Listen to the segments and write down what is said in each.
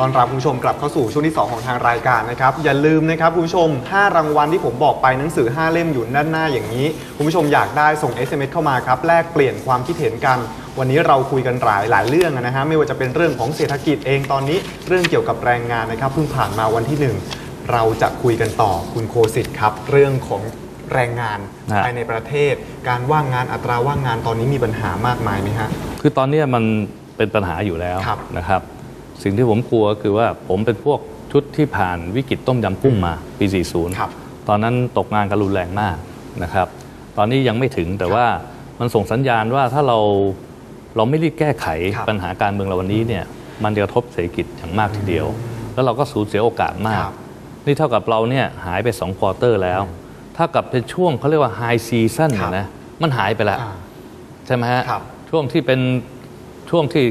ตอนรับคุณผู้ชมกลับเข้าสู่ช่วงที่ 2 ของทางรายการนะครับ อย่าลืมนะครับคุณผู้ชม 5 รางวัลที่ผมบอกไปหนังสือ 5 เล่มอยู่ด้านหน้าอย่างนี้ คุณผู้ชมอยากได้ส่ง SMS เข้ามาครับแลกเปลี่ยนความคิดเห็นกัน วันนี้เราคุยกันหลายหลายเรื่องนะฮะไม่ว่าจะเป็นเรื่องของเศรษฐกิจเองตอนนี้เรื่องเกี่ยวกับแรงงานนะครับเพิ่งผ่านมาวันที่หนึ่งเราจะคุยกันต่อคุณโคสิตครับเรื่องของแรงงานฮะภายในประเทศ การว่างงานอัตราว่างงานตอนนี้มีปัญหามากมายไหมฮะคือตอนเนี้ยมันเป็นปัญหาอยู่แล้วครับนะครับ สิ่งที่ผมกลัวคือว่าผมเป็นพวกชุดที่ผ่านวิกฤตต้มยำกุ้งมาปีครับ40 ตอนนั้นตกงานกันรุนแรงมากนะครับ ตอนนี้ยังไม่ถึงแต่ว่ามันส่งสัญญาณว่าถ้าเราเราไม่รีบแก้ไขครับปัญหาการเมืองเราวันนี้เนี่ยมันจะกระทบเศรษฐกิจอย่างมากทีเดียว แล้วเราก็สูญเสียโอกาสมากครับนี่เท่ากับเราเนี่ยหายไป2ควอเตอร์แล้ว ถ้ากับเป็นช่วงเขาเรียกว่าไฮseason ครับนะมันหายไปแล้วอ่าใช่ไหมฮะครับช่วงที่เป็นช่วงที่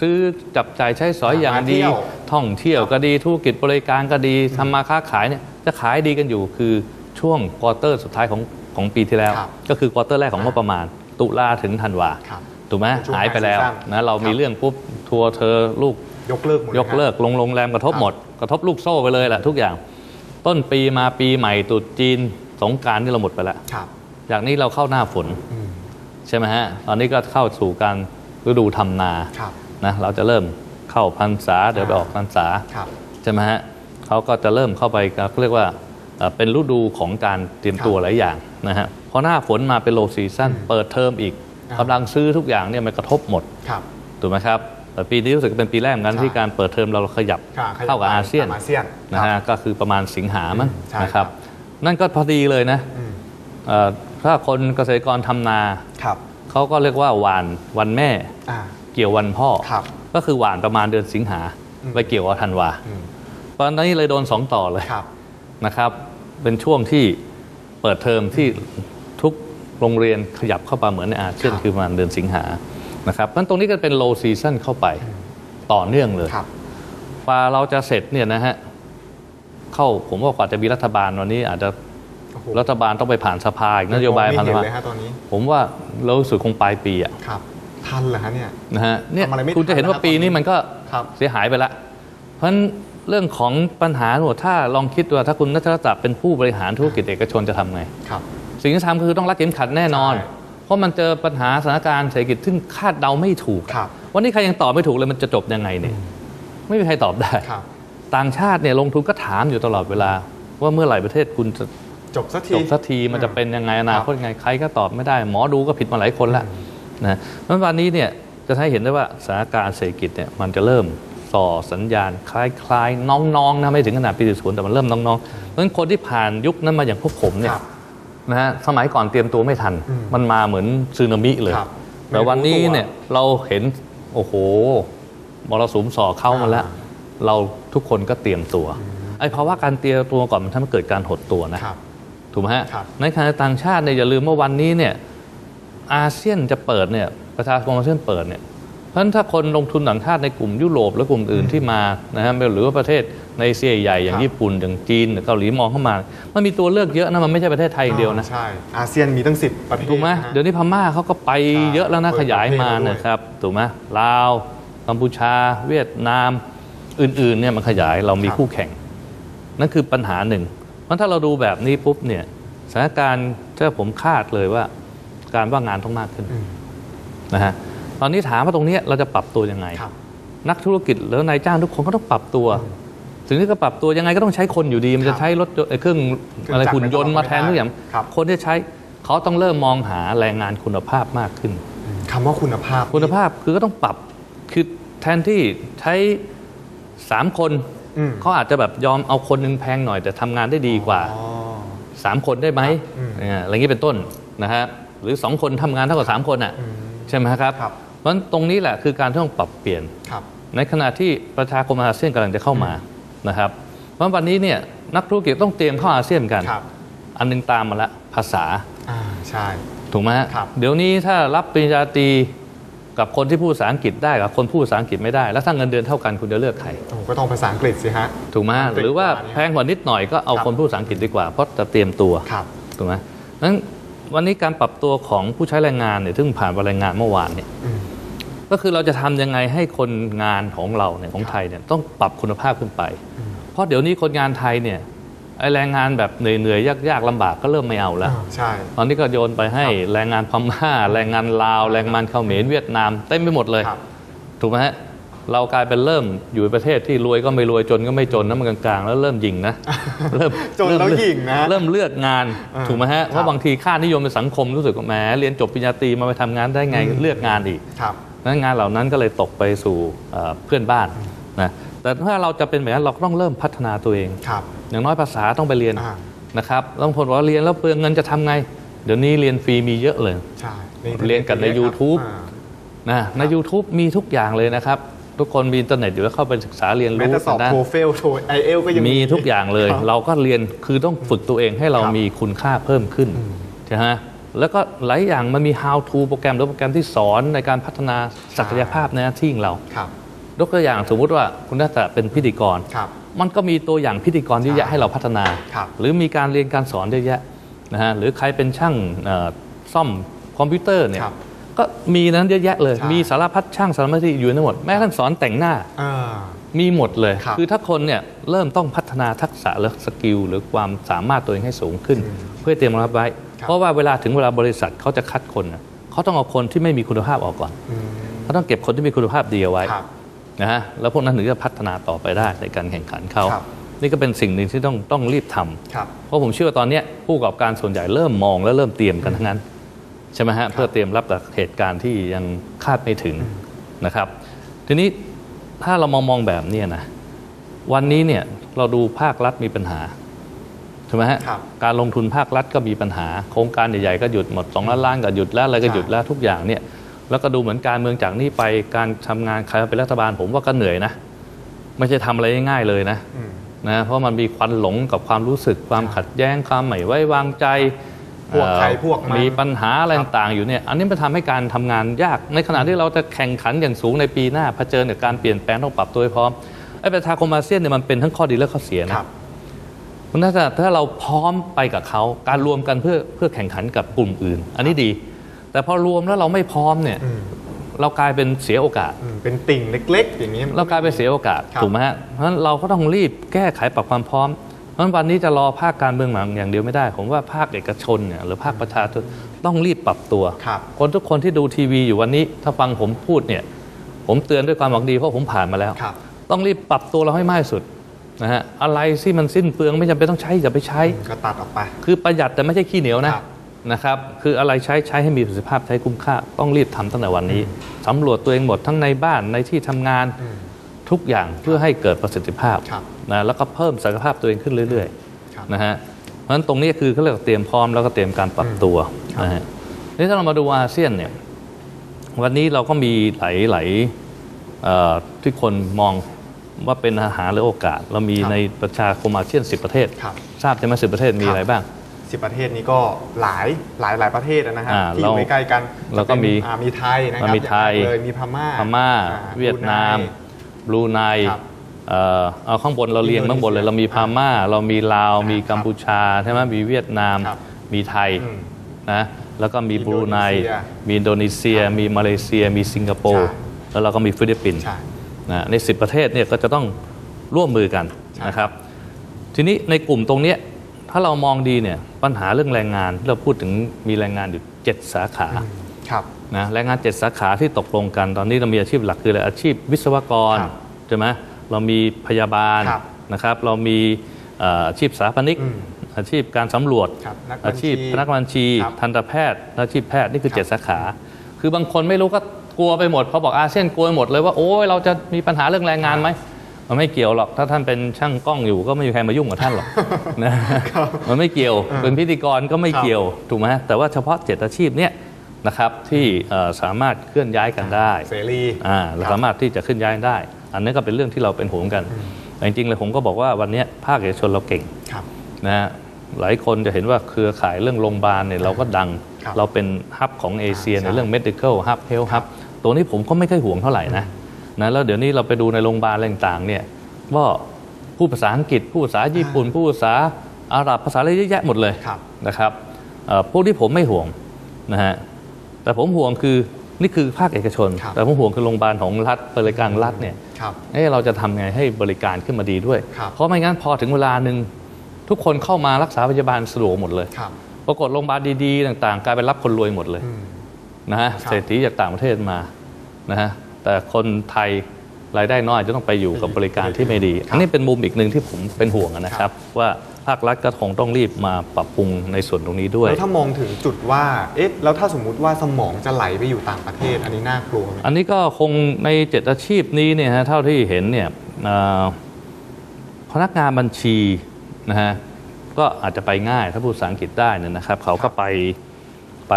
ซื้อจับจ่ายใช้สอยอย่างมาดีเที่ยวท่องเที่ยวก็ดีธุรกิจบริการก็ดีทำมาค้าขายเนี่ยจะขายดีกันอยู่คือช่วง quarter สุดท้ายของของปีที่แล้วครับก็คือ quarter แรกของงบประมาณ ตุลาถึงธันวาครับถูกไหมเป็นช่วงหายไปแล้ว high season นะเรามีครับเรื่องกรุ๊ปทัวร์เธอลูกยกเลิกหมดยกเลิกฮะลงโรงแรมกระทบครับหมด กระทบลูกโซ่ไปเลยแหละทุกอย่าง ต้นปีมาปีใหม่ตรุษจีนสงกรานต์นี่เราหมดไปแล้วครับจากนี้เราเข้าหน้าฝนอืมใช่ไหมฮะตอนนี้ก็เข้าสู่การฤดูทำนาครับ นะเราจะเริ่มเข้าพรรษาเดี๋ยวไปออกพรรษาครับใช่ไหมฮะเขาก็จะเริ่มเข้าไปเขาเรียกว่าเอ่อเป็นฤดูของการเตรียมตัวหลายอย่างนะฮะพอหน้าฝนมาเป็น low season เปิดเทอมอีกครับกำลังซื้อทุกอย่างเนี่ยมันกระทบหมดครับถูกไหมครับแต่ปีนี้รู้สึกเป็นปีแรกเหมือนกันใช่ที่การเปิดเทอมเราขยับค่ะขยับเข้ากับอาเซียนตมอาเซียนนะคฮะรับก็คือประมาณสิงหามั้งใช่นะคครัรับบนั่นก็พอดีเลยนะอืมเอ่อถ้าคนเกษตรกรทำนาครับเขาก็เรียกว่าหวานวันแม่อ่าเกี่ยววันพ่อครับก็คือหวานประมาณเดือนสิงหาอืมไปเกี่ยวกับธันวาอืมตอนนี้เลยโดนสองต่อเลยครับนะครับ เป็นช่วงที่เปิดเทอมที่ทุกโรงเรียนขยับเข้ามาเหมือนในอาเซียนครับคือประมาณเดือนสิงหานะครับเพราะฉะนั้นตรงนี้ก็เป็น low season เข้าไปต่อเนื่องเลยครับกว่าเราจะเสร็จเนี่ยนะฮะเข้าผมว่ากว่าจะมีรัฐบาลวันนี้อาจจะโอ้โหรัฐบาลต้องไปผ่านสภาอีกนโยบายไม่ผ่านสเห็นภาเลยฮะตอนนี้ผมว่าเรารู้สึกคงปลายปีอะ ครับทันเหรอฮะเนี่ยนะฮะเนี่ยทำอะไรไม่คุณจะเห็นว่าทันนะครับปีนี้มันก็ครับเสียหายไปละเพราะฉะนั้นเรื่องของปัญหาหนวดถ้าลองคิดว่าถ้าคุณนัทรศักดิ์เป็นผู้บริหารธุรกิจเอกชนจะทำไงครับสิ่งที่ทำคือต้องรักเข็มขัดแน่นอนใช่เพราะมันเจอปัญหาสถานการณ์เศรษฐกิจซึ่งคาดเดาไม่ถูกครับวันนี้ใครยังตอบไม่ถูกเลยมันจะจบยังไงเนี่ยไม่มีใครตอบได้ครับต่างชาติเนี่ยลงทุนก็ถามอยู่ตลอดเวลา ว่าเมื่อไหร่ประเทศคุณจะจบสักทีจบสักทีมันจะเป็นยังไงอนาคตยังไงใครก็ตอบไม่ได้ หมอดูก็ผิดมาหลายคนแล้ว นะเพราะฉะนั้นวันนี้เนี่ยจะให้เห็นได้ว่าสถานการณ์เศรษฐกิจเนี่ยมันจะเริ่มส่อสัญญาณ คล้ายๆ น้องๆนะไม่ถึงขนาดปีศูนย์แต่มันเริ่มน้องๆเพราะฉะนั้นคนที่ผ่านยุคนั้นมาอย่างพวกผมเนี่คยรับนะฮะสมัยก่อนเตรียมตัวไม่ทันอืมมันมาเหมือนซึนามิเลยครับแต่วันนี้ไม่รู้ตัวเนี่ยเราเห็นโอ้โหมรสุมสอเข้ามาแล้วอ่าเราทุกคนก็เตรียมตัวไอ้ภาวะการเตรียมตัวก่อนมันทำให้เกิดการหดตัวนะครับถูกไหมฮะครับในขณะต่างชาติเนี่ยอย่าลืมว่าวันนี้เนี่ย อาเซียนจะเปิดเนี่ยประชาคมอาเซียนเปิดเนี่ยเพราะฉะนั้นถ้าคนลงทุนต่างชาติในกลุ่มยุโรปและกลุ่มอื่นที่มานะฮะหรือว่าประเทศในเอเชียใหญ่อย่าคงรับญี่ปุ่นอย่างจีนหรือเกาหลีมองเข้ามา มันมีตัวเลือกเยอะนะมันไม่ใช่ประเทศไทยอย่างเดียวนะใช่อาเซียนมีตั้งสิบประเทศถูกไหมนะฮะเดี๋ยวนี้พม่าเขาก็ไปใช่เยอะแล้วนะเปิดขยายมาประเทศแล้วด้วยนะครับถูกไหมลาวกัมพูชา เวียดนามอื่นๆเนี่ยมันขยายเรามีครับคู่แข่ง นั่นคือปัญหาหนึ่งเพราะถ้าเราดูแบบนี้ปุ๊บเนี่ยสถานการณ์ถ้าผมคาดเลยว่า การว่างงานต้องมากขึ้นอืมนะฮะตอนนี้ถามว่าตรงเนี้ยเราจะปรับตัวยังไงครับนักธุรกิจหรือนายจ้างทุกคนก็ต้องปรับตัวถึงที่ก็ปรับตัวยังไงก็ต้องใช้คนอยู่ดี มันครัจะบใช้รถยนต์เอ่อเครื่องเครื่องอะไรจักรหุ่นยนต์ไม่มาแทนได้ทุกอย่างครับคนที่ใช้เขาต้องเริ่มมองหาแรงงานคุณภาพมากขึ้นคำว่าคุณภาพคุณภาพคือก็ต้องปรับคือแทนที่ใช้สามคนอืมเขาอาจจะแบบยอมเอาคนหนึงแพงหน่อยแต่ทำงานได้ดีกว่าอ๋อสามคนได้ไหมอืมเนี่ยอะไรอย่างนี้เป็นต้นนะฮะ หรือสองคนทำงานเท่ากับสามคนอะอืมใช่ไหมครับครับเพราะฉะนั้นตรงนี้แหละคือการที่ต้องปรับเปลี่ยนครับในขณะที่ประชาคมอาเซียนกำลังจะเข้ามานะครับ เพราะวันนี้เนี่ยนักธุรกิจต้องเตรียมเข้าอาเซียนกันครับอันหนึงตามมาละภาษาอ่าใช่ถูกไหมฮะครับเดี๋ยวนี้ถ้ารับปริญญาตรีกับคนที่พูดภาษาอังกฤษได้กับคนพูดภาษาอังกฤษไม่ได้ แล้วถ้าเงินเดือนเท่ากันคุณจะเลือกใครโอ้ก็ต้องภาษาอังกฤษสิฮะถูกไหมฮะอังกฤษหรือว่าประมาณนี้แพงกว่านิดหน่อยก็เอาครับคนพูดภาษาอังกฤษดีกว่าเพราะจะเตรียมตัวครับถูกไหมนั้น วันนี้การปรับตัวของผู้ใช้แรงงานเนี่ยซึ่งผ่านวันแรงงานเมื่อวานเนี่ยอืมก็คือเราจะทำยังไงให้คนงานของเราเนี่ยของไทยเนี่ยต้องปรับคุณภาพขึ้นไป เพราะเดี๋ยวนี้คนงานไทยเนี่ยไอแรงงานแบบเหนื่อยๆยากๆลำบากก็เริ่มไม่เอาแล้วใช่ตอนนี้ก็โยนไปให้แรงงานพม่าแรงงานลาว แรงงานเขมรเวียดนามเต็มไปหมดเลยครับถูกไหมฮะ เรากลายเป็นเริ่มอยู่ในประเทศที่รวยก็ไม่รวยจนก็ไม่จนนะมันกลางๆ แล้วเริ่มยิงนะเริ่มจนแล้วเริ่มยิงนะเริ่มเลือกงานอ่าถูกไหมฮะครับเพราะบางทีค่านิยมในสังคมรู้สึกว่าแหมเรียนจบปริญญาตรีมาไปทำงานได้ไงอืมเลือกงานอีกครับนั้นงานเหล่านั้นก็เลยตกไปสู่เอ่อเพื่อนบ้านนะแต่ถ้าเราจะเป็นแบบนั้นเราก็ต้องเริ่มพัฒนาตัวเองครับอย่างน้อยภาษาต้องไปเรียนอ่านะครับต้องคนบอกว่าเรียนแล้วเปลืองเงินจะทำไง เดี๋ยวนี้เรียนฟรีมีเยอะเลยใช่เรียนกันใน YouTube อ่านะใน YouTube มีทุกอย่างเลยนะครับ ทุกคนมีอินเทอร์เน็ตอยู่แล้วเข้าไปศึกษาเรียนแม้รู้แต่สอบนะโท TOEFL IELTS ก็ยังมีทุกอย่างเลยครับเราก็เรียนคือต้องฝึกตัวเองให้เราครับมีคุณค่าเพิ่มขึ้นใช่ไหมแล้วก็หลายอย่างมันมี how to โปรแกรมหรือโปรแกรมที่สอนในการพัฒนาศักยภาพในหน้าที่ของเราครับยกตัวอย่างสมมุติว่าคุณนัทเป็นพิธีกรครับมันก็มีตัวอย่างพิธีกรเยอะแยะใช่ให้เราพัฒนาครับหรือมีการเรียนการสอนเยอะแยะนะฮะ หรือใครเป็นช่างเอ่อซ่อมคอมพิวเตอร์เนี่ยครับ ก็มีนั้นเยอะแยะเลยใช่มีสารพัดช่างสารพัดที่อยู่ในหมด แม้กระทั่งสอนแต่งหน้าอ่ามีหมดเลยครับอถ้าคนเนี่ยเริ่มต้องพัฒนาทักษะและ skill หรือความสามารถตัวเองให้สูงขึ้น เพื่อเตรียมรับไว้ครับเพราะว่าเวลาถึงเวลาบริษัทเขาจะคัดคนน่ะเขาต้องเอาคนที่ไม่มีคุณภาพออกก่อนอืมเขาต้องเก็บคนที่มีคุณภาพดีเอาไว้ครับนะฮะแล้วพวกนั้นถึงจะพัฒนาต่อไปได้ในการแข่งขันเขาครับนี่ก็เป็นสิ่งหนึ่งที่ต้องต้องรีบทำครับเพราะผมเชื่อว่าตอนเนี้ยผู้ประกอบการส่วนใหญ่เริ่มมองและเริ่มเตรียมกันทั้งนั้น ใช่ไหมฮะเพื่อเตรียมรับกับเหตุการณ์ที่ยังคาดไม่ถึงนะครับ ทีนี้ถ้าเรามองมองแบบเนี้ยนะวันนี้เนี่ยเราดูภาครัฐมีปัญหาใช่ไหมฮะครับการลงทุนภาครัฐก็มีปัญหา โครงการใหญ่ๆก็หยุดหมด2ล้านล้านก็หยุดแล้วอะไรก็หยุดแล้วทุกอย่างเนี่ยแล้วก็ดูเหมือนการเมืองจากนี้ไปการทำงานใครมาเป็นรัฐบาลผมว่าก็เหนื่อยนะ ไม่ใช่ทำอะไรง่ายๆเลยนะอืมนะเพราะมันมีควันหลงกับความรู้สึกความขัดแย้งความไม่ไว้วางใจ พวกใครเอ่อพวกมันมีปัญหาอะไรครับต่างๆอยู่เนี่ยอันนี้มันทำให้การทำงานยาก ในขณะที่เราจะแข่งขันอย่างสูงในปีหน้าเผชิญกับการเปลี่ยนแปลงต้องปรับตัวให้พร้อมไอ้ประชาคมอาเซียนเนี่ยมันเป็นทั้งข้อดีและข้อเสียคนะรับมันน่าจะถ้าเราพร้อมไปกับเขาการรวมกันเพื่อเพื่อแข่งขันกับกลุ่มอื่น อันนี้ดี แต่พอรวมแล้วเราไม่พร้อมเนี่ยอืมเรากลายเป็นเสียโอกาสอืมเป็นติ่งเล็ก ๆ อย่างนี้ เรากลายเป็นเสียโอกาสครับถูกไหมฮะเพราะฉะนั้นเราก็ต้องรีบแก้ไขปรับความพร้อมเพ ราะฉะนั้นวันนี้จะรอภาคการเมืองมาอย่างเดียวไม่ได้ ผมว่าภาคเอกชนเนี่ยหรือภาคประชาชนต้องรีบปรับตัวครับคนทุกคนที่ดูทีวีอยู่วันนี้ ถ้าฟังผมพูดเนี่ย ผมเตือนด้วยความหวังดีเพราะผมผ่านมาแล้วครับต้องรีบปรับตัวเราให้มากที่สุดนะฮะอะไรที่มันสิ้นเปลืองไม่จำเป็นต้องใช้อย่าไปใช้ก็ตัดออกไป คือประหยัดแต่ไม่ใช่ขี้เหนียวนะครับนะครับ คืออะไรใช้ใช้ให้มีประสิทธิภาพใช้คุ้มค่า ต้องรีบทำตั้งแต่วันนี้สำรวจตัวเองหมดทั้งในบ้านในที่ทำงานอืม ทุกอย่างเพื่อให้เกิดประสิทธิภาพครับนะแล้วก็เพิ่มศักยภาพตัวเองขึ้นเรื่อยครับๆนะฮะเพราะฉะนั้นตรงนี้คือเขาเรียกว่าเตรียมพร้อมแล้วก็เตรียมการปรับตัวครับนะฮะนี่ถ้าเรามาดูอาเซียนเนี่ยวันนี้เราก็มีหลายหลายเอ่อที่คนมองว่าเป็นอาหารหรือโอกาส เรามีครับในประชาคมอาเซียน 10 ประเทศครับทราบใช่ไหมสิประเทศมีครับอะไรบ้างสิบประเทศนี้ก็หลายหลายหลายประเทศนะฮะอ่าที่อยู่เราใกล้ๆกันเราก็จะเป็นมีอ่ามีไทยนะครับมีไทยอย่างแรกเลยมีพม่าพม่าอ่เวียดนาม บรูไบรูไนครับเอ่อเอาข้างบนเราเรียงอินโดนีเซียข้างบนเลย เรามีพม่า เรามีลาว มีกัมพูชาใช่ไหมมีเวียดนาม ครับมีไทยอืมนะแล้วก็มีบรูไน อินโดนีเซียมีอินโดนีเซีย มีมาเลเซีย มีสิงคโปร์ ใช่ แล้วเราก็มีฟิลิปปินส์ ใช่ นะใน 10 ประเทศเนี่ยก็จะต้องร่วมมือกันใช่นะครับ ทีนี้ในกลุ่มตรงเนี้ยถ้าเรามองดีเนี่ยปัญหาเรื่องแรงงานที่เราพูดถึงมีแรงงานอยู่ 7 สาขา ครับ นะแรงงาน 7 สาขาที่ตกลงกัน ตอนนี้เรามีอาชีพหลักคืออะไรอาชีพวิศวกรครับใช่ไหมเรามีพยาบาลครับนะครับ เรามีเอ่ออาชีพสถาปนิกอืมอาชีพการสำรวจครับนักบัญชีอาชีพพนักบัญชีครับทันตแพทย์และอาชีพแพทย์นี่คือครับ7สาขา คือบางคนไม่รู้ก็กลัวไปหมดพอบอกอาเซียนกลัวไปหมดเลยว่าโอ้ยเราจะมีปัญหาเรื่องแรงงานไหมมันไม่เกี่ยวหรอกถ้าท่านเป็นช่างกล้องอยู่ก็ไม่มีใครมายุ่งกับท่านหรอกนะมันไม่เกี่ยวเป็นพิธีกรก็ไม่ครับเกี่ยวถูกไหมแต่ว่าเฉพาะเจ็ดอาชีพเนี่ย นะครับที่เอ่อสามารถเคลื่อนย้ายกันได้เสรีอ่าเราครับสามารถที่จะเคลื่อนย้ายได้ อันนี้ก็เป็นเรื่องที่เราเป็นห่วงกันแต่จริงๆเลยผมก็บอกว่าวันเนี้ยภาคเอกชนเราเก่งครับนะฮะหลายคนจะเห็นว่าเครือข่ายเรื่องโรงพยาบาลเนี่ยเราก็ดังครับเราเป็นฮับของเอเชียใช่ในเรื่อง medical hub health hub ตัวนี้ผมก็ไม่ค่อยห่วงเท่าไหร่นะนะแล้วเดี๋ยวนี้เราไปดูในโรงพยาบาลอะไรต่างๆเนี่ยว่าผู้ภาษาอังกฤษผู้ภาษาญี่ปุ่น ผู้ภาษาอาหรับภาษาอะไรเยอะแยะหมดเลยครับนะครับเอ่อพวกที่ผมไม่ห่วงนะฮะ แต่ผมห่วงคือนี่คือภาคเอกชน ครับแต่ผมห่วงคือโรงพยาบาลของรัฐบริการรัฐเนี่ยครับเอ๊ะเราจะทำไงให้บริการขึ้นมาดีด้วย ครับ เพราะไม่งั้นพอถึงเวลาหนึ่งทุกคนเข้ามารักษาพยาบาลสะดวกหมดเลย ครับปรากฏโรงพยาบาลดีๆ ต่างๆ กลายเป็นรับคนรวยหมดเลยอืม นะฮะครับเศรษฐีจากต่างประเทศมานะฮะแต่คนไทยรายได้น้อยจะต้องไปอยู่กับบริการที่ไม่ดีครับอันนี้เป็นมุมอีกหนึ่งที่ผมเป็นห่วงนะคครัรับบว่า ภาครัฐก็คงต้องรีบมาปรับปรุงในส่วนตรงนี้ด้วยแล้วถ้ามองถึงจุดว่าเอ๊ะแล้วถ้าสมมุติว่าสมองจะไหลไปอยู่ต่างประเทศ อันนี้น่ากลัวไหมอันนี้ก็คงในเจ็ดอาชีพนี้เนี่ยฮะเท่าที่เห็นเนี่ยเอ่อพนักงานบัญชีนะฮะก็อาจจะไปง่ายถ้าพูดภาษาอังกฤษได้เนี่ยนะครับ เขาก็ไปไป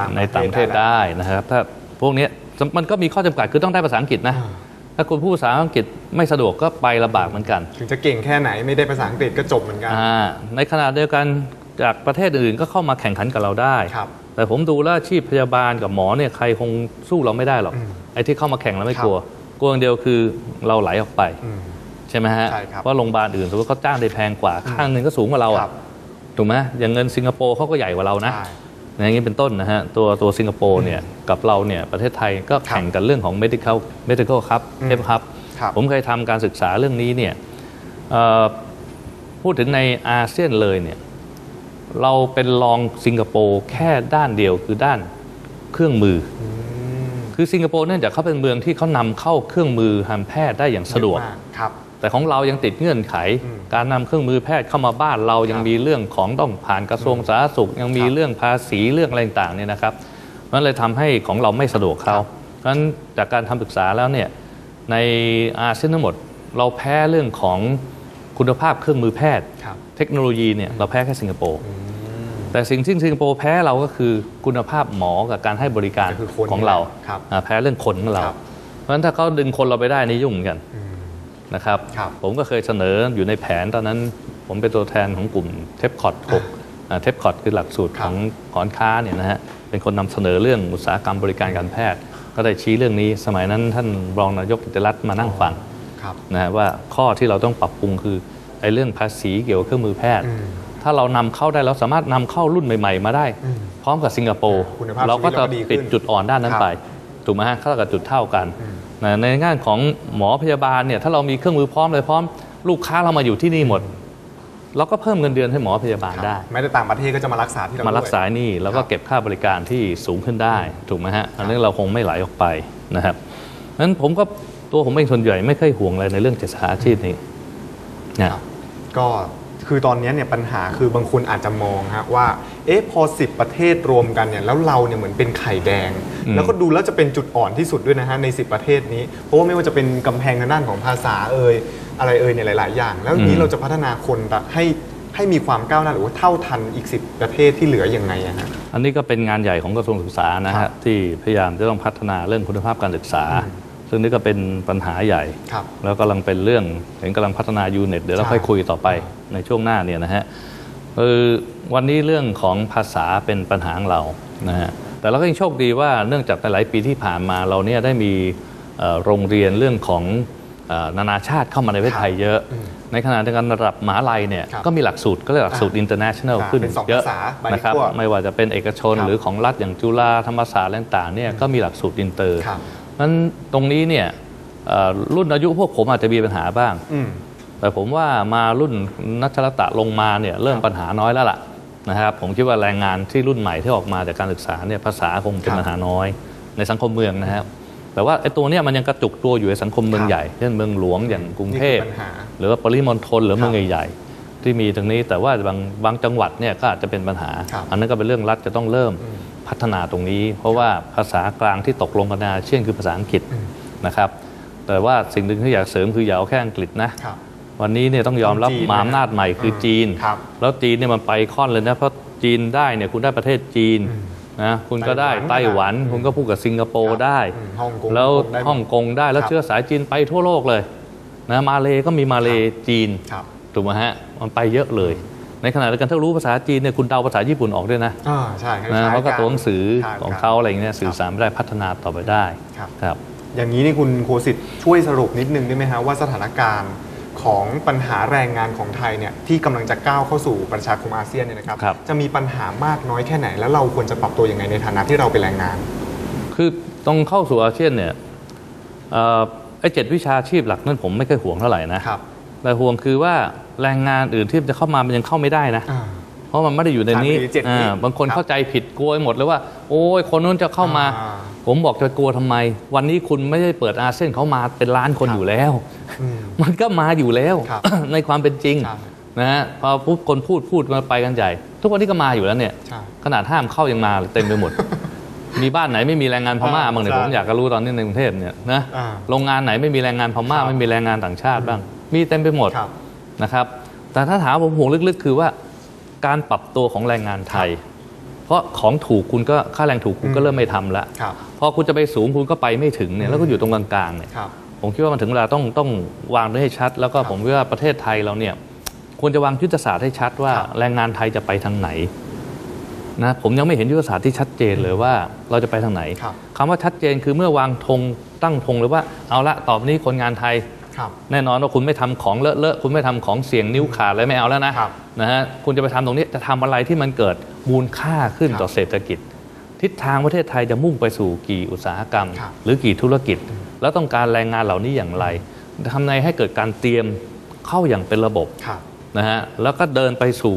ต่างประเทศในต่างประเทศได้นะครับ ถ้าพวกเนี้ยมันก็มีข้อจำกัดคือต้องได้ภาษาอังกฤษนะอ่า ถ้าคุณพูดภาษาอังกฤษไม่สะดวกก็ไปลำบากเหมือนกัน ถึงจะเก่งแค่ไหนไม่ได้ภาษาอังกฤษก็จบเหมือนกันอ่าในขณะเดียวกันจากประเทศอื่นก็เข้ามาแข่งขันกับเราได้ครับแต่ผมดูแล้วอาชีพพยาบาลกับหมอเนี่ยใครคงสู้เราไม่ได้หรอกอืมไอ้ที่เข้ามาแข่งแล้วไม่ครับกลัว กลัวอย่างเดียวคือเราไหลออกไปอืมใช่ไหมฮะใช่ครับเพราะโรงพยาบาลอื่นสมมติเขาจ้างได้แพงกว่าข้างหนึ่งก็สูงกว่าเราคอะรับถูกไหมอย่างเงินสิงคโปร์เขาก็ใหญ่กว่าเรานะ ใช่อย่างนี้เป็นต้นนะฮะตัวตัวสิงคโปร์เนี่ยกับเราเนี่ยประเทศไทยก็แข่งกันเรื่องของ medical medical ครับอืมเอฟครับครับ ผมเคยทำการศึกษาเรื่องนี้เนี่ยเอ่อพูดถึงในอาเซียนเลยเนี่ยเราเป็นรองสิงคโปร์แค่ด้านเดียวคือด้านเครื่องมืออืมคือสิงคโปร์เนื่องจากเขาเป็นเมืองที่เขานำเข้าเครื่องมือทางแพทย์ได้อย่างสะดวกเยอมาครับ แต่ของเรายังติดเงื่อนไขอืมการนำเครื่องมือแพทย์เข้ามาบ้านเรายังครับมีเรื่องของต้องผ่านกระทรวงสาธารณสุข ยังมีครับเรื่องภาษีเรื่องอะไรต่างๆเนี่ยนะครับมันเลยทำให้ของเราไม่สะดวกเขาครับเพราะฉะนั้นจากการทำศึกษาแล้วเนี่ยในอาเซียนทั้งหมด เราแพ้เรื่องของคุณภาพเครื่องมือแพทย์ครับเทคโนโลยีเนี่ยเราแพ้แค่สิงคโปร์อืมแต่สิ่งที่สิงคโปร์แพ้เราก็คือคุณภาพหมอกับการให้บริการก็คือคนของเราครับอ่าแพ้เรื่องคนของเราครับเพราะฉะนั้นถ้าเขาดึงคนเราไปได้นี่ยุ่งเหมือนกันอืม นะครับครับผมก็เคยเสนออยู่ในแผนตอนนั้น ผมเป็นตัวแทนของกลุ่ม TEPCoT 6 TEPCoT คือหลักสูตรครับของหอการค้าเนี่ยนะฮะเป็นคนนำเสนอเรื่องอุตสาหกรรมบริการการแพทย์ ก็ได้ชี้เรื่องนี้ สมัยนั้นท่านรองนายกกิติรัตน์มานั่งฟังครับนะฮะว่าข้อที่เราต้องปรับปรุงคือไอ้เรื่องภาษีเกี่ยวกับเครื่องมือแพทย์อืมถ้าเรานำเข้าได้เราสามารถนำเข้ารุ่นใหม่ ๆ มาได้อืมพร้อมกับสิงคโปร์คุณภาพเราก็จะชีวิตเราก็ดีขึ้นปิดจุดอ่อนด้านนั้นครับไปถูกไหมฮะเท่ากับจุดเท่ากันอืมนะ ในงานของหมอพยาบาลเนี่ยถ้าเรามีเครื่องมือพร้อมเลยพร้อม ลูกค้าเรามาอยู่ที่นี่หมดเราก็เพิ่มเงินเดือนให้หมอพยาบาลได้แม้แต่ต่างประเทศก็จะมารักษาที่เรามารักษาด้วยนี่แล้วก็ครับเก็บค่าบริการที่สูงขึ้นได้ถูกไหมฮะอันนี้เราคงไม่ไหลออกไปนะครับนั้นผมก็ตัวผมเองส่วนใหญ่ไม่เคยห่วงอะไรในเรื่องเจ็ดสาอาชีพนี้นะก็ คือตอนนี้เนี่ยปัญหาคือบางคนอาจจะมองฮะว่าเอ๊ะพอ 10 ประเทศรวมกันเนี่ยแล้วเราเนี่ยเหมือนเป็นไข่แดงอืมแล้วก็ดูแล้วจะเป็นจุดอ่อนที่สุดด้วยนะฮะใน 10 ประเทศนี้ เพราะว่าไม่ว่าจะเป็นกำแพงทางด้านของภาษาเอ่ยอะไรเอ่ยเนี่ยหลาย ๆ อย่าง แล้วทีนี้เราจะพัฒนาคนแบบให้ให้มีความก้าวหน้าหรือว่าเท่าทันอีก 10 ประเทศที่เหลือยังไงอะฮะอันนี้ก็เป็นงานใหญ่ของกระทรวงศึกษานะครัฮะบที่พยายามจะต้องพัฒนาเรื่องคุณภาพการศึกษาอืม ซึ่งนี่ก็เป็นปัญหาใหญ่ครับแล้วกำลังเป็นเรื่องเห็นกำลังพัฒนายูเน็ตเดี๋ยวเราใช่ค่อยคุยต่อไปในช่วงหน้าเนี่ยนะฮะคือวันนี้เรื่องของภาษาเป็นปัญหาของเรานะฮะแต่เราก็ยังโชคดีว่าเนื่องจากในหลายปีที่ผ่านมาเราเนี่ยได้มีเอ่อโรงเรียนเรื่องของเอ่อนานาชาติเข้ามาในประเทศไทยเยอะอืมในขณะเดียวกันระดับมหาลัยเนี่ยครับก็มีหลักสูตรก็เรียกหลักสูตรอ่า international อ่าขึ้นเป็นสองเยอะภาษา bilingual นะครับไม่ว่าจะเป็นเอกชนครับหรือของรัฐอย่างจุฬาธรรมศาสตร์อะไรต่างๆเนี่ยก็มีหลักสูตรอินเตอร์ครับ นั้นตรงนี้เนี่ยเอ่อรุ่นอายุพวกผมอาจจะมีปัญหาบ้างอืมแต่ผมว่ามารุ่นนัชรตะลงมาเนี่ยเริ่มปัญหาน้อยแล้วล่ะนะครับผมคิดว่าแรงงานที่รุ่นใหม่ที่ออกมาจากการศึกษาเนี่ยภาษาคงเป็นครับปัญหาน้อย ในสังคมเมืองนะครับ แต่ว่าไอ้ตัวเนี้ยมันยังกระจุกตัวอยู่ในสังคมเมืองครับใหญ่เช่นเมืองหลวงอย่างกรุงเทพนี่คือปัญหาหรือว่าปริมณฑลหรือเมืองครับใหญ่ๆที่มีตรงนี้แต่ว่าบางบางจังหวัดเนี่ยก็อาจจะเป็นปัญหาครับอันนั้นก็เป็นเรื่องรัฐจะต้องเริ่มอืม พัฒนาตรงนี้ เพราะว่าภาษากลางที่ตกลงกันในอาเซียนคือภาษาอังกฤษอืมนะครับ แต่ว่าสิ่งหนึ่งที่อยากเสริมคืออย่าเอาแค่อังกฤษนะครับวันนี้เนี่ยต้องยอมรับจีนมหาอำนาจใหม่คือจีนครับแล้วจีนเนี่ยมันไปค่อนเลยนะเพราะจีนได้เนี่ยคุณได้ประเทศจีนอืมนะคุณก็ได้ไต้ไต้หหวัวันนคุณก็พูดกับสิงคโปครัร์บได้อืมฮ่องกงแล้วได้หมดฮ่องกงได้แล้วครับเชื้อสายจีนไปทั่วโลกเลยนะมาเลก็มีมาเลจีนครับถูกไหมฮะมันไปเยอะเลย ในขณะเดียวกันถ้ารู้ภาษาจีนเนี่ยคุณเดาภาษาญี่ปุ่นออกด้วยนะอ่าใช่คล้ายนะๆเพราะก็นตัวหนังสือครับของครับเขาอะไรอย่างเงี้ยสื่อสารไม่ได้พัฒนาต่อไปได้ครับครับอย่างนี้นี่คุณโคสิตช่วยสรุปนิดนึงได้ไหมฮะว่าสถานการณ์ของปัญหาแรงงานของไทยเนี่ยที่กำลังจะก้าวเข้าสู่ประชาคมอาเซียนเนี่ยนะครับครับจะมีปัญหามากน้อยแค่ไหน แล้วเราควรจะปรับตัวยังไงในฐานะที่เราเป็นแรงงาน คือต้องเข้าสู่อาเซียนเนี่ยเอ่อไอ้เจ็ดวิชาชีพหลักนั่นผมไม่เคยห่วงเท่าไหร่นะครับ แต่ห่วงคือว่าแรงงานอื่นที่จะเข้ามามันยังเข้าไม่ได้นะอ่าเพราะมันไม่ได้อยู่ในนี้ขาดไปเจ็ดนี่อ่าบางคนครับเข้าใจผิดกลัวไปหมดเลยว่า โอ้ยคนนู้นจะเข้ามา อ่าผมบอกจะกลัวทำไม วันนี้คุณไม่ได้เปิดอาเซียนเขามาเป็นล้านคนครับอยู่แล้ว อืมมันก็มาอยู่แล้ว ครับ ในความเป็นจริงครับ นะฮะพอปุ๊บคนพูดพูดมาไปกันใหญ่ ทุกวันนี้ก็มาอยู่แล้วเนี่ย ใช่ ขนาดห้ามเข้ายังมาเต็มไปหมด มีบ้านไหนไม่มีแรงงานพม่าอ่าบ้างเนี่ยใช่ผมอยากจะรู้ตอนนี้ในกรุงเทพเนี่ยนะ อ่าโรงงานไหนไม่มีแรงงานพม่าครับ ไม่มีแรงงานต่างชาติบ้าง มีเต็มไปหมดครับนะครับ แต่ถ้าถามผมห่วงลึกๆ คือว่าการปรับตัวของแรงงานไทย เพราะของถูกคุณก็ค่าแรงถูกคุณก็อืมเริ่มไม่ทำละครับพอคุณจะไปสูงคุณก็ไปไม่ถึงเนี่ยแล้วก็อยู่ตรงกลางๆเนี่ยครับผมคิดว่ามันถึงเวลาต้องต้องวางด้วยให้ชัด แล้วก็ครับผมคิดว่าประเทศไทยเราเนี่ยควรจะวางยุทธศาสตร์ให้ชัดว่าครับแรงงานไทยจะไปทางไหนนะผมยังไม่เห็นยุทธศาสตร์ที่ชัดเจนเลยว่าเราจะไปทางไหนครับคำว่าชัดเจนคือเมื่อวางธงตั้งธงเลยว่าเอาละต่อไปนี้คนงานไทยครับ แน่นอนว่าคุณไม่ทำของเลอะเลอะคุณไม่ทำของเสียงนิ้วขาดอะไรไม่เอาแล้วนะครับนะฮะคุณจะไปทำตรงนี้จะทำอะไรที่มันเกิดมูลค่าขึ้นครับต่อเศรษฐกิจ ทิศทางประเทศไทยจะมุ่งไปสู่กี่อุตสาหกรรมครับหรือกี่ธุรกิจ แล้วต้องการแรงงานเหล่านี้อย่างไรทำไงให้เกิดการเตรียมเข้าอย่างเป็นระบบครับนะฮะแล้วก็เดินไปสู่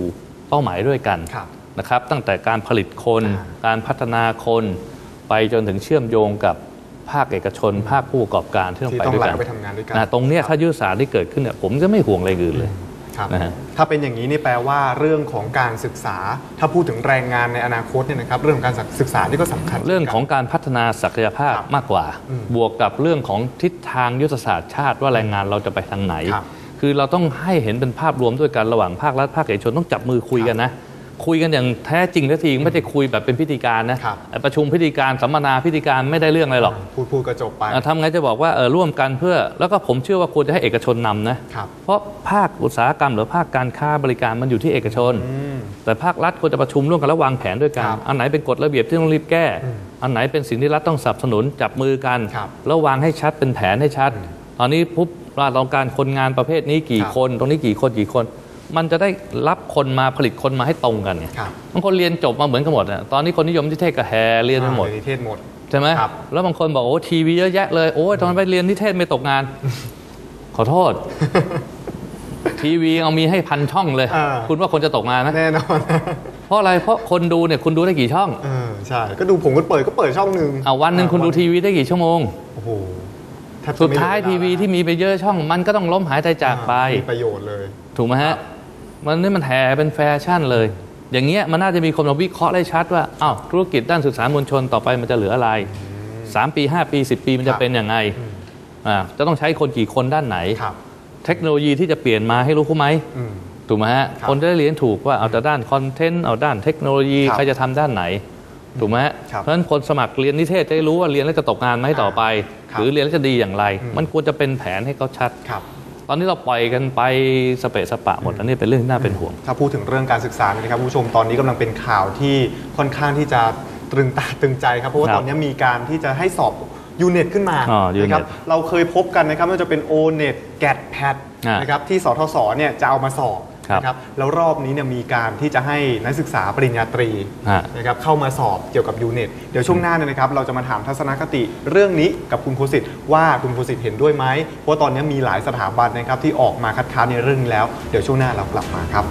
เป้าหมายด้วยกันครับนะครับ ตั้งแต่การผลิตคนอ่าการพัฒนาคน ไปจนถึงเชื่อมโยงกับ ภาคเอกชน ภาคผู้ประกอบการที่ต้องที่ไปต้องด้วยไหลกันไปทำงานด้วยกันนะตรงเนี้ยถ้ายุทธศาสตร์ที่เกิดขึ้นเนี่ยผมจะไม่ห่วงอะไรอื่นเลยครับนะฮะถ้าเป็นอย่างนี้นี่แปลว่าเรื่องของการศึกษา ถ้าพูดถึงแรงงานในอนาคตเนี่ยนะครับเรื่องของการศึกษานี่ก็สำคัญ เรื่องของการพัฒนาศักยภาพครับมากกว่าอืมบวกกับเรื่องของทิศทางยุทธศาสตร์ชาติว่าแรงงานเราจะไปทางไหนครับคือเราต้องให้เห็นเป็นภาพรวมด้วยกันระหว่างภาครัฐภาคเอกชนต้องจับมือคุยกันนะ คุยกันอย่างแท้จริงแท้ทีไม่ใช่คุยแบบเป็นพิธีการนะครับไอ้ประชุมพิธีการสัมมนาพิธีการไม่ได้เรื่องอะไรหรอกพูดพูดก็จบไปอะทำไงจะบอกว่าเออร่วมกันเพื่อ แล้วก็ผมเชื่อว่าควรจะให้เอกชนนำนะครับเพราะภาคอุตสาหกรรม หรือภาคการค้าบริการมันอยู่ที่เอกชนอืมแต่ภาครัฐควรจะประชุมร่วมกันแล้ววางแผนด้วยกันครับอันไหนเป็นกฎระเบียบที่ต้องรีบแก้อืมอันไหนเป็นสิ่งที่รัฐต้องสนับสนุนจับมือกันครับแล้ววางให้ชัดเป็นแผนให้ชัด ตอนนี้ปุ๊บว่าต้องการคนงานประเภทนี้กี่ครับคนตรงนี้กี่คนกี่คน มันจะได้รับคนมาผลิตคนมาให้ตรงกันไงครับบางคนเรียนจบมาเหมือนกันหมดอะตอนนี้คนนิยมที่เทศกับแฮเรียนไปหมดอ่านิเทศหมด ใช่ไหมครับ แล้วบางคนบอกโอ้ทีวีเยอะแยะเลยโอ้ยตอนไปเรียนนิเทศไม่ตกงาน ขอโทษ ทีวีเอามีให้พันช่องเลย อ่า คุณว่าคนจะตกงานไหมแน่นอน เพราะอะไรเพราะคนดูเนี่ยคุณดูได้กี่ช่อง เออใช่ ก็ดูผมก็เปิดก็เปิดช่องหนึ่งเอาวันหนึ่งคุณดูทีวีได้กี่ชั่วโมง โอ้โหแทบจะสุดไม่เหลือท้ายเวลทีวีที่มีไปเยอะช่อง มันก็ต้องล้มหายใจจากไป มีประโยชน์เลย ถูกไหมฮะ มันนี่มันแห่เป็นแฟชั่นเลย อย่างเงี้ยมันน่าจะมีคนมาวิเคราะห์ได้ชัดว่าอ้าวธุรกิจด้านสื่อสารมวลชนต่อไปมันจะเหลืออะไร 3 ปี 5 ปี 10 ปีมันครัจะบเป็นยังไงอ่าจะต้องใช้คนกี่คนด้านไหนครับเทคโนโลยีที่จะเปลี่ยนมาให้รู้ไหมอืมถูกไหมฮะครับคนจะได้เรียนถูกว่าเอาแต่ด้านคอนเทนต์เอาด้านเทคโนโลยีครับใครจะทำด้านไหนถูกไหมฮะครับเพราะฉะนั้นคนสมัครเรียนนิเทศจะได้รู้ว่าเรียนแล้วจะตกงานไหมต่อไปครับหรือเรียนแล้วจะดีอย่างไรอืมมันควรจะเป็นแผนให้เขาชัดครับ ตอนนี้เราปล่อยกันไปสเปะสปะหมดอันนี้เป็นเรื่องที่น่าเป็นห่วง ถ้าพูดถึงเรื่องการศึกษาเนี่ยนะครับคุณผู้ชมตอนนี้กำลังเป็นข่าวที่ค่อนข้างที่จะตรึงตาตรึงใจครับเพราะว่าครับตอนนี้มีการที่จะให้สอบยูเน็ตขึ้นมาอ๋อ UNET นะครับเราเคยพบกันนะครับไม่ว่าจะเป็น o n e t g a t p a t อ่านนะครับที่สทศเนี่ยจะเอามาสอบครับ นะครับแล้วรอบนี้เนี่ยมีการที่จะให้นักศึกษาปริญญาตรีฮะ นะครับเข้ามาสอบเกี่ยวกับยูเน็ตเดี๋ยวช่วงหน้าเนี่ยนะครับเราจะมาถามทัศนคติเรื่องนี้กับคุณโคสิตว่าคุณโคสิตเห็นด้วยไหมเพราะว่าตอนนี้มีหลายสถาบันนะครับที่ออกมาคัดค้านในเรื่องนี้แล้ว เดี๋ยวช่วงหน้าเรากลับมาครับ